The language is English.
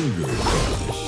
Finger Guns.